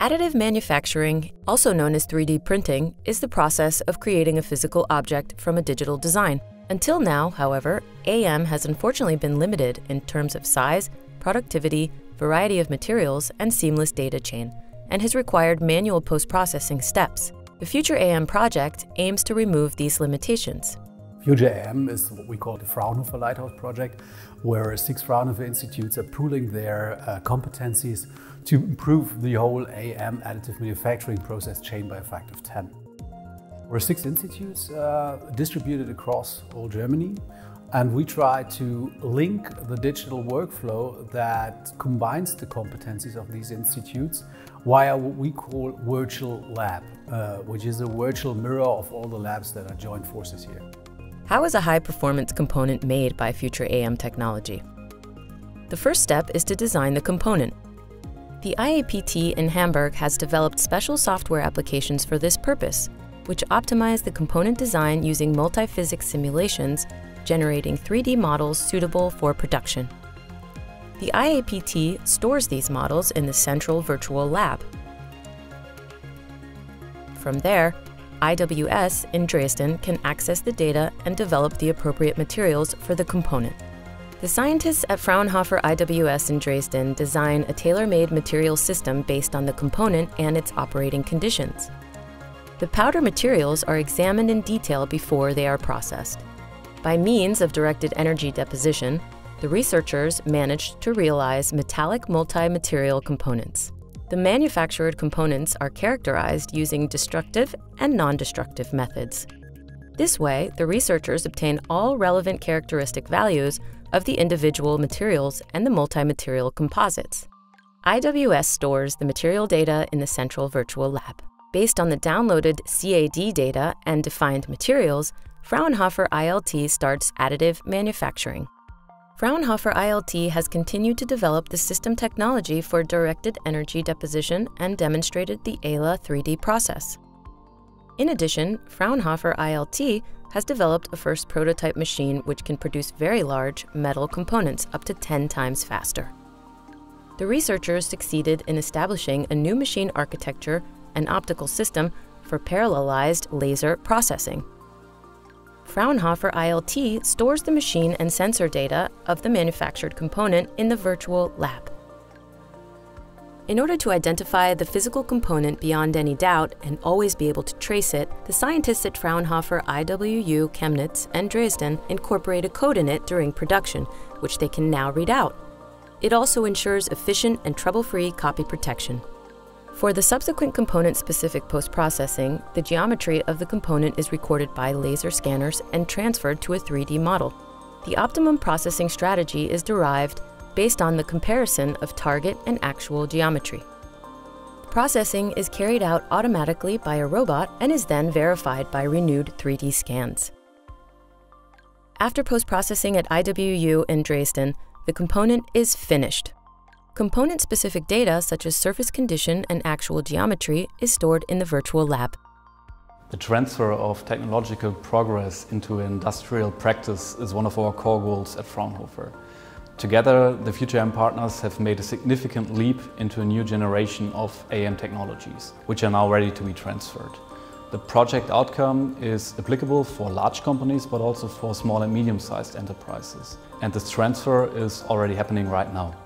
Additive manufacturing, also known as 3D printing, is the process of creating a physical object from a digital design. Until now, however, AM has unfortunately been limited in terms of size, productivity, variety of materials, and seamless data chain, and has required manual post-processing steps. The Future AM project aims to remove these limitations. AM is what we call the Fraunhofer Lighthouse Project, where six Fraunhofer institutes are pooling their uh, competencies to improve the whole AM additive manufacturing process chain by a factor of 10. We're six institutes uh, distributed across all Germany, and we try to link the digital workflow that combines the competencies of these institutes via what we call virtual lab, uh, which is a virtual mirror of all the labs that are joined forces here. How is a high performance component made by Future AM technology? The first step is to design the component. The IAPT in Hamburg has developed special software applications for this purpose, which optimize the component design using multi-physics simulations, generating 3D models suitable for production. The IAPT stores these models in the central virtual lab. From there, IWS in Dresden can access the data and develop the appropriate materials for the component. The scientists at Fraunhofer IWS in Dresden design a tailor-made material system based on the component and its operating conditions. The powder materials are examined in detail before they are processed. By means of directed energy deposition, the researchers managed to realize metallic multi-material components. The manufactured components are characterized using destructive and non-destructive methods. This way, the researchers obtain all relevant characteristic values of the individual materials and the multi-material composites. IWS stores the material data in the central virtual lab. Based on the downloaded CAD data and defined materials, Fraunhofer ILT starts additive manufacturing. Fraunhofer ILT has continued to develop the system technology for directed energy deposition and demonstrated the EHLA 3D process. In addition, Fraunhofer ILT has developed a first prototype machine which can produce very large metal components up to 10 times faster. The researchers succeeded in establishing a new machine architecture and optical system for parallelized laser processing. Fraunhofer ILT stores the machine and sensor data of the manufactured component in the virtual lab. In order to identify the physical component beyond any doubt and always be able to trace it, the scientists at Fraunhofer IWU Chemnitz and Dresden incorporate a code in it during production, which they can now read out. It also ensures efficient and trouble-free copy protection. For the subsequent component-specific post-processing, the geometry of the component is recorded by laser scanners and transferred to a 3D model. The optimum processing strategy is derived based on the comparison of target and actual geometry. Processing is carried out automatically by a robot and is then verified by renewed 3D scans. After post-processing at IWU in Dresden, the component is finished. Component-specific data such as surface condition and actual geometry is stored in the virtual lab. The transfer of technological progress into industrial practice is one of our core goals at Fraunhofer. Together, the Future AM partners have made a significant leap into a new generation of AM technologies, which are now ready to be transferred. The project outcome is applicable for large companies, but also for small and medium-sized enterprises. And this transfer is already happening right now.